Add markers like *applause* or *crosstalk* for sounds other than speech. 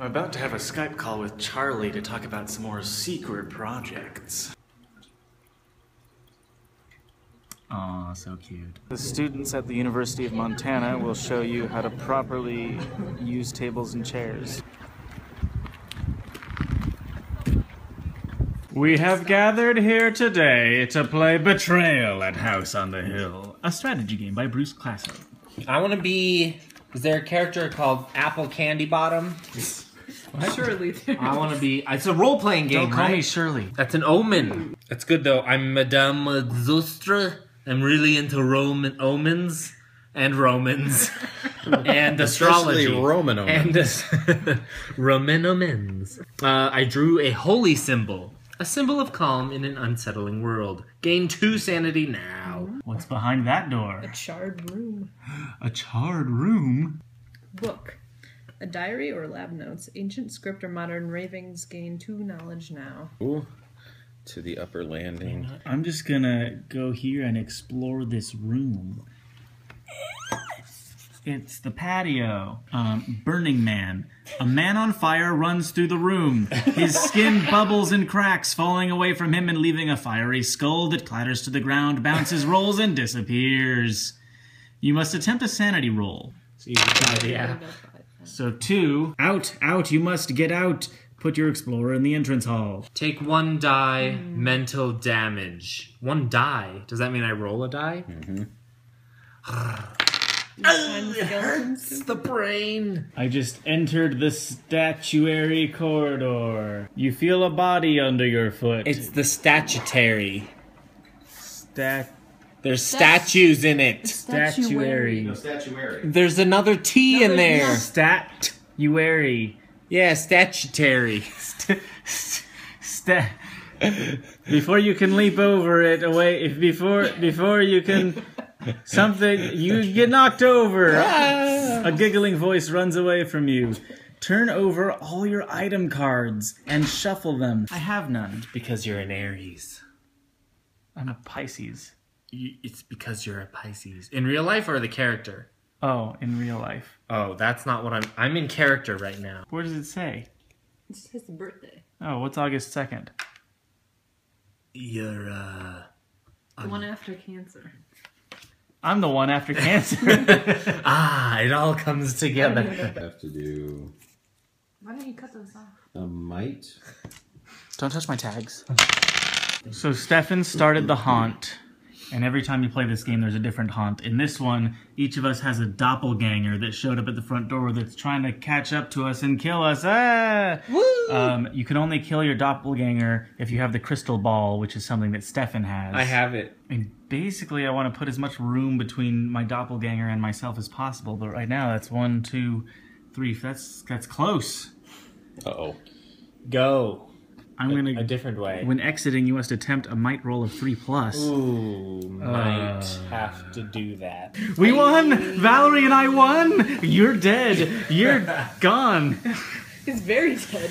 I'm about to have a Skype call with Charlie to talk about some more secret projects. Aw, so cute. The students at the University of Montana will show you how to properly use tables and chairs. We have gathered here today to play Betrayal at House on the Hill, a strategy game by Bruce Glassco. I want to be. Is there a character called Apple Candy Bottom? *laughs* Surely there. I want to be. It's a role playing game, Don't call right? me Shirley. That's an omen. That's good though. I'm Madame Zostra. I'm really into Roman omens and Romans *laughs* and astrology. Especially Roman omens. And *laughs* Roman omens. Uh, I drew a holy symbol, a symbol of calm in an unsettling world. Gain two sanity now. What's behind that door? A charred room. A charred room? Book. A diary or lab notes. Ancient script or modern ravings gain two knowledge now. Ooh, to the upper landing. I'm just gonna go here and explore this room. It's the patio. Um, Burning Man. A man on fire runs through the room. His skin *laughs* bubbles and cracks, falling away from him and leaving a fiery skull that clatters to the ground, bounces, rolls, and disappears. You must attempt a sanity roll. So you can try the app. So, two. Out, out, you must get out. Put your explorer in the entrance hall. Take one die mental damage. One die. Does that mean I roll a die? Find the skeletons. the brain. I just entered the statuary corridor. You feel a body under your foot. It's the statuary. stat There's statues in it. statuary. No Statuary. There's another T in there. Statuary. Yeah, statuary. Stat. Before you can leap over it away, if before before you can something you get knocked over. Ah. A giggling voice runs away from you. Turn over all your item cards and shuffle them. I have none. Because you're an Aries. I'm a Pisces. You- It's because you're a Pisces. In real life or the character? Oh, in real life. Oh, that's not what I'm. I'm in character right now. Where does it say? It's his birthday. Oh, what's August 2nd? You're, uh. The one after cancer. I'm the one after cancer. *laughs* Ah, it all comes together. *laughs* I Have to do Why don't you cut those off? a might. Don't touch my tags. So Stefan started the haunt, and every time you play this game, there's a different haunt. In this one, each of us has a doppelganger that showed up at the front door that's trying to catch up to us and kill us. Ah! Um, you can only kill your doppelganger if you have the crystal ball, which is something that Stefan has. I have it. And basically, I want to put as much room between my doppelganger and myself as possible. But right now, that's one, two, three. That's that's close. Uh oh. Go. I'm gonna. A different way. When exiting, you must attempt a might roll of three plus. Ooh, might have to do that. We won! Valerie and I won! You're dead. You're *laughs* gone. He's very dead.